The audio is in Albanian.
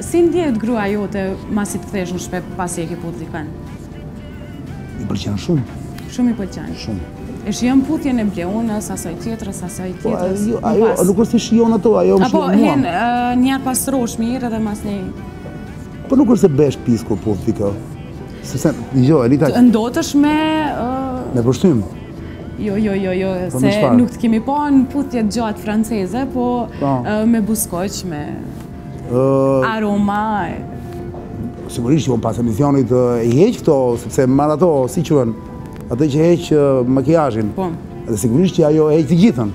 Si ndjehet grua jote masi të kthesh në shpi pasi e ke puth dikën? I pëlqen shumë. Shumë i pëlqen. Shumë. E shijon puthjen e Bleonës, asaj tjetrës, asaj po, tjetrës. Jo, ajo nuk është se shijon ato, ajo më shijon mua. Apo ha një pas rrosh mirë edhe mas një. Po nuk është se bëhesh pis kur puth dikë. Sepse, jo, Elita... Të ndotesh me... Me pështymë. Jo, jo, jo, jo, po se nuk të kemi pa në puthje të gjatë franceze, po, po. me buzëkuq, me aroma. Sigurisht, jo, pas emisionit i heq këto, sepse marr ato, si quhet, atë që heq makijazhin. Po. Dhe sigurisht që ajo heq të gjithën.